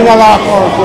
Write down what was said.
una va con